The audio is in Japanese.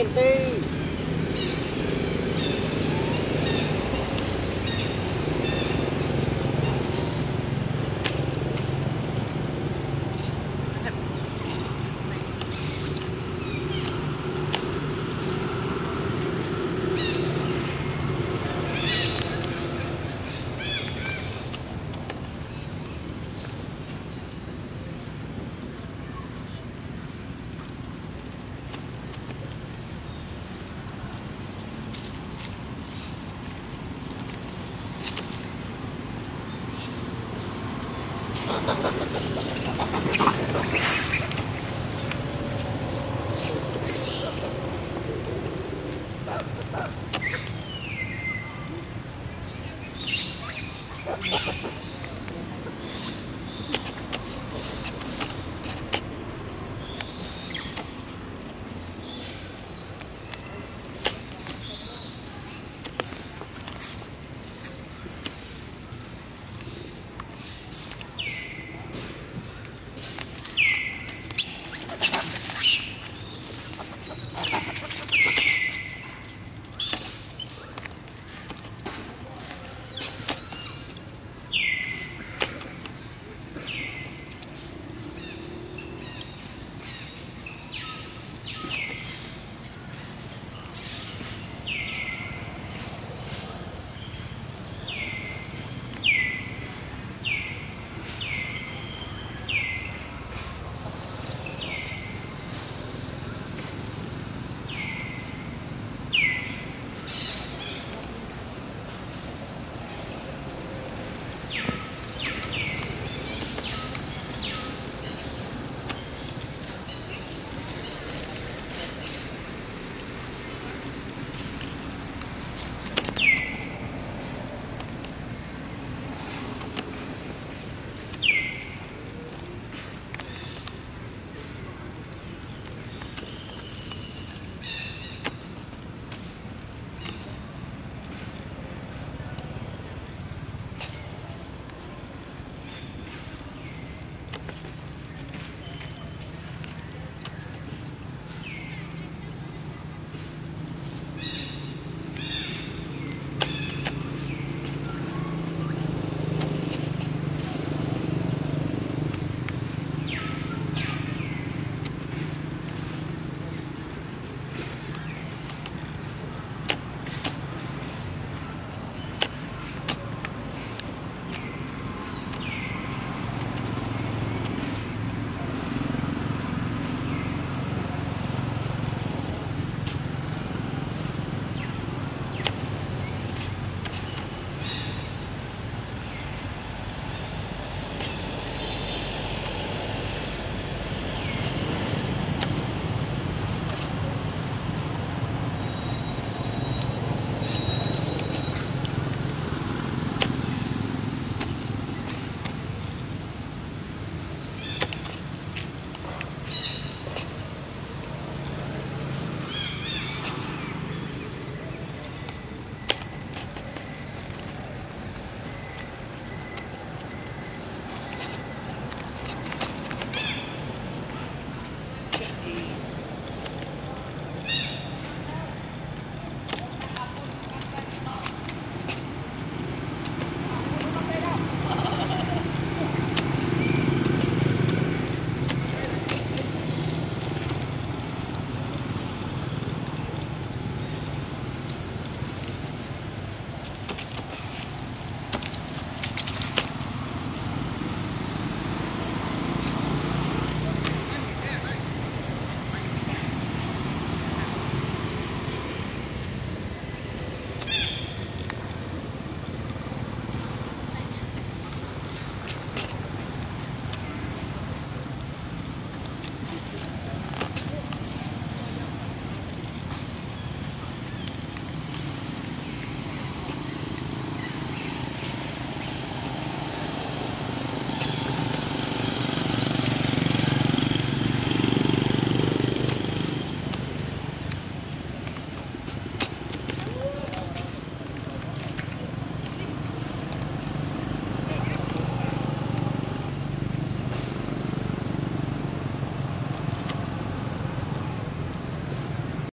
nghìn tư Thank you.